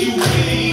you wait.